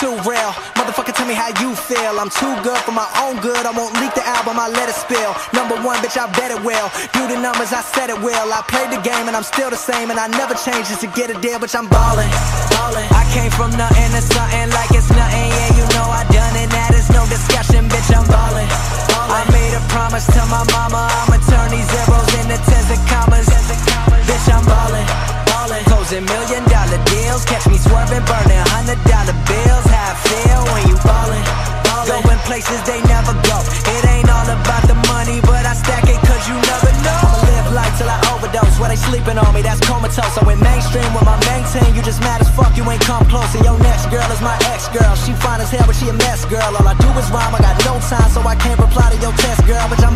Too real. Motherfucker, tell me how you feel. I'm too good for my own good. I won't leak the album, I let it spill. Number one, bitch, I bet it will. Do the numbers, I said it will. I played the game and I'm still the same. And I never change just to get a deal, bitch, I'm ballin'. ballin'. I came from nothing to something like it's nothing. Yeah, you know I done it. That is no discussion, bitch, I'm ballin'. ballin'. I made a promise to my mama. I'ma turn these zeros into tens and commas. Deals. Catch me swerving, burning hundred dollar bills. How I feel when you ballin'. Going places they never go. It ain't all about the money, but I stack it cause you never know. I'ma live life till I overdose. While they sleeping on me, that's comatose. I went mainstream with my main team. You just mad as fuck, you ain't come close. And your next girl is my ex girl. She fine as hell, but she a mess girl. All I do is rhyme, I got no time, so I can't reply to your test, girl. But I'm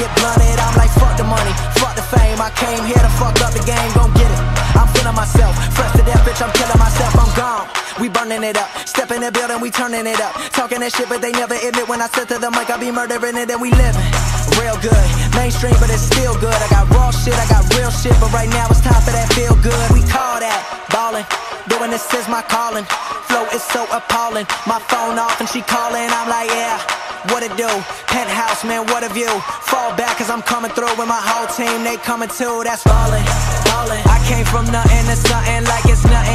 get blunted. I'm like, fuck the money, fuck the fame. I came here to fuck up the game, gon' get it. I'm feeling myself, fresh to death, bitch. I'm killing myself, I'm gone. We burning it up, step in the building, we turning it up. Talking that shit, but they never admit when I said to them, like I be murdering it and we living. Real good, mainstream, but it's still good. I got raw shit, I got real shit, but right now it's time for that feel good. We call that ballin'. Doing this is my calling. Flow is so appalling. My phone off and she calling. I'm like, yeah, what it do? Penthouse, man, what a view. Fall back cause I'm coming through with my whole team. They coming too, that's ballin'. ballin'. I came from nothing to something like it's nothing.